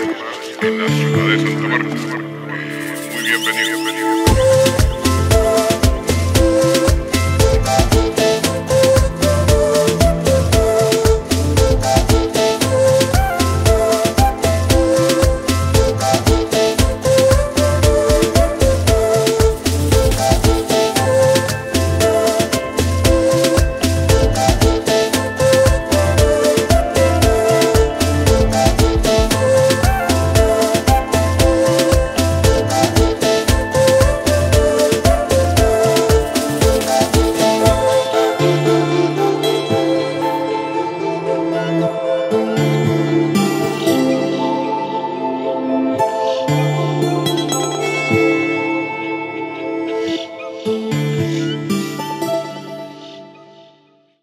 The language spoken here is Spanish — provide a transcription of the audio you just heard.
en la ciudad de Santa Marta. Muy bienvenido, bienvenido.